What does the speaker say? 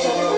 Lord.